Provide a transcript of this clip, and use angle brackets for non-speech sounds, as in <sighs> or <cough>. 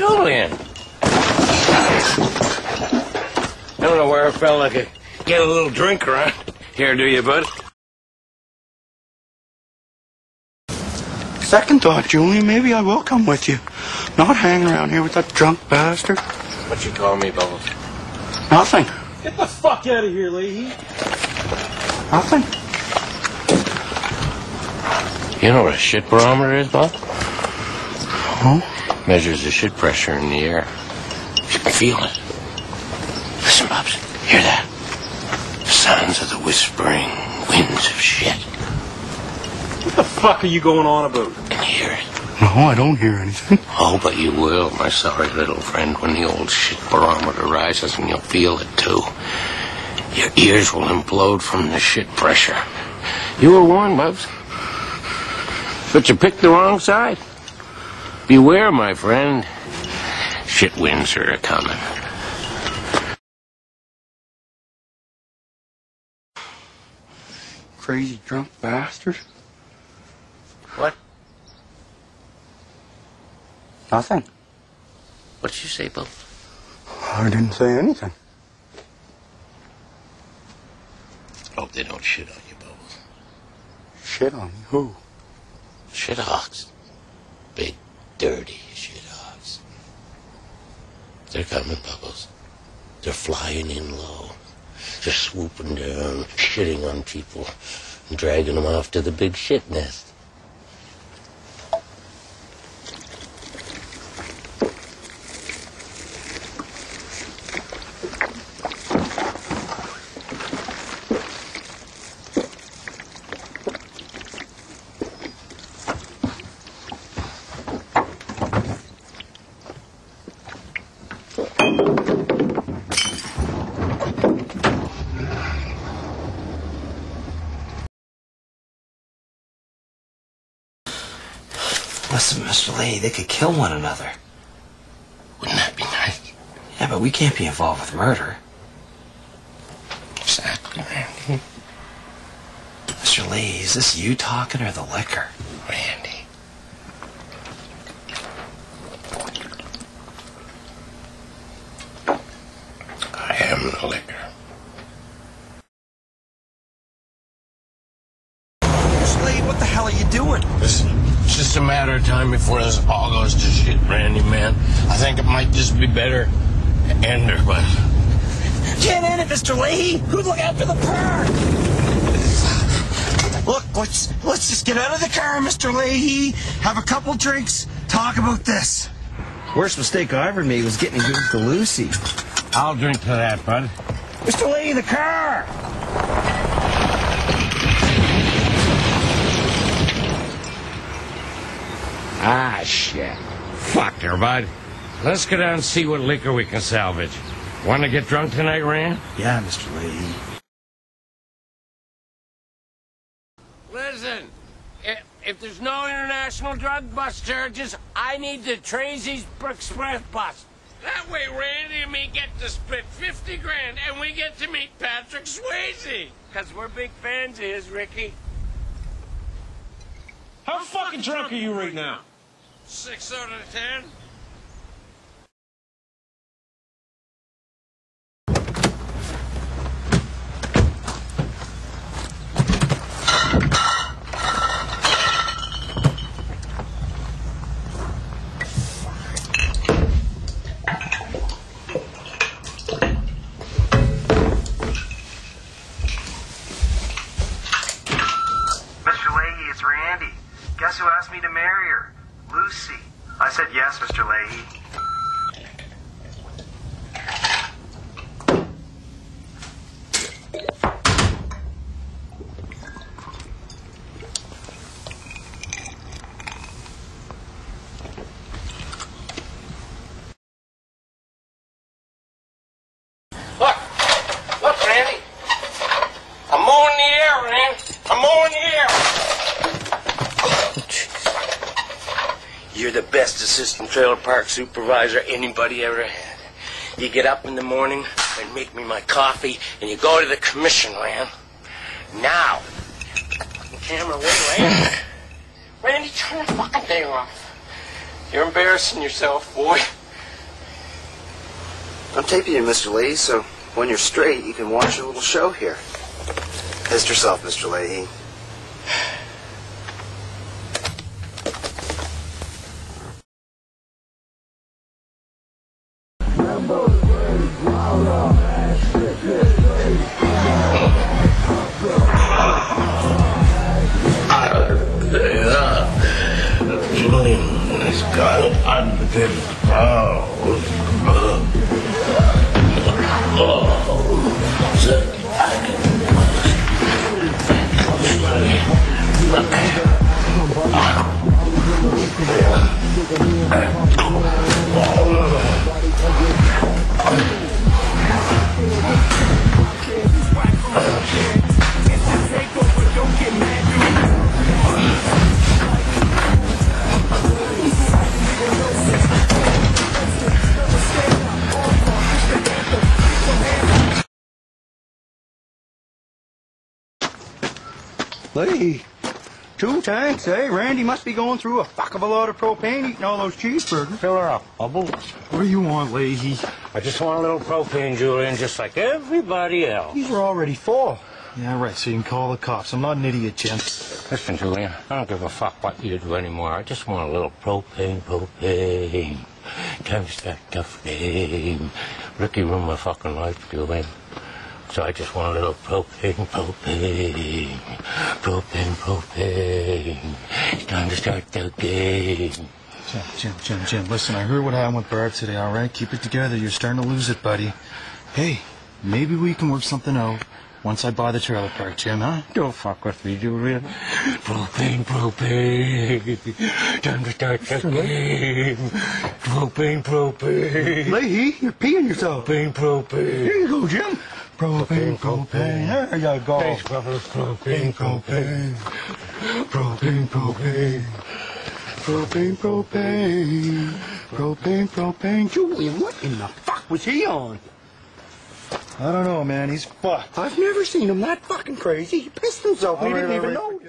Julian. I don't know where a fella could get a little drink around here, do you, bud? Second thought, Julian, maybe I will come with you. Not hang around here with that drunk bastard. What you call me, Bubbles? Nothing. Get the fuck out of here, Lahey. Nothing. You know what a shit barometer is, Bob? Oh? Measures the shit pressure in the air. You can feel it. Listen, Bubs. Hear that? The sounds of the whispering winds of shit. What the fuck are you going on about? Can you hear it? No, I don't hear anything. <laughs> Oh, but you will, my sorry little friend, when the old shit barometer rises and you'll feel it too. Your ears will implode from the shit pressure. You were warned, Bubs. But you picked the wrong side. Beware, my friend. Shit winds are a coming. Crazy drunk bastard. What? Nothing. What'd you say, Bub? I didn't say anything. Hope they don't shit on you, Bubbles. Shit on me. Who? Shit hogs. Big, dirty shit hogs. They're coming, Bubbles. They're flying in low. They're swooping down, shitting on people, and dragging them off to the big shit nest. Lee, they could kill one another. Wouldn't that be nice? Yeah, but we can't be involved with murder. Exactly, Randy. Mr. Lee, is this you talking or the liquor? Randy. I am the liquor. Matter of time before this all goes to shit, Randy, man. I think it might just be better to end her, but Get in it, Mr. Lahey! Who'd look after the car? Look, let's let's just get out of the car, Mr. Lahey. Have a couple drinks. Talk about this. Worst mistake I ever made was getting engaged to Lucy. I'll drink to that, bud. Mr. Lahey, the car! Ah, shit. Fuck her, bud. Let's go down and see what liquor we can salvage. Want to get drunk tonight, Rand? Yeah, Mr. Lee. Listen, if, if there's no international drug bust charges, I need the Tracy's Express bus. That way, Randy and me get to split 50 grand and we get to meet Patrick Swayze. Because we're big fans of his, Ricky. How fucking drunk are you right now? Six out of ten. Mr. Lahey, it's Randy. Guess who asked me to marry her? Lucy. I said yes, Mr. Lahey. Look, look, Randy. I'm mowing the air, Randy. I'm mowing the air. You're the best assistant trailer park supervisor anybody ever had. You get up in the morning and make me my coffee, and you go to the commission, Rand. Now, camera away, Randy. <sighs> Randy, turn the fucking thing off. You're embarrassing yourself, boy. I'm taping you, Mr. Lahey, so when you're straight, you can watch a little show here. Pissed yourself, Mr. Lahey. Got it under Lahey, two tanks, eh? Randy must be going through a fuck of a lot of propane eating all those cheeseburgers. Fill her up, Bubble. What do you want, Lahey? I just want a little propane, Julian, just like everybody else. These are already full. Yeah, right, so you can call the cops. I'm not an idiot, Jim. Listen, Julian, I don't give a fuck what you do anymore. I just want a little propane, propane. Time to start the flame. Ricky ruined my fucking life, Julian. So I just want a little propane, propane. Propane, propane. It's time to start the game. Jim, Jim, Jim, Jim, listen, I heard what happened with Barb today, all right? Keep it together. You're starting to lose it, buddy. Hey, maybe we can work something out once I buy the trailer park, Jim, huh? Don't fuck with me, Julian. Propane, propane. Time to start the game. Propane, propane. Lahey, you're peeing yourself. Propane, propane. Here you go, Jim. Propane, propane. There you go. Thanks, Bubbles. Propane, propane. Propane, propane. Propane, propane. Propane, propane. Julian, what in the fuck was he on? I don't know, man. He's fucked. I've never seen him that fucking crazy. He pissed himself. He didn't even know.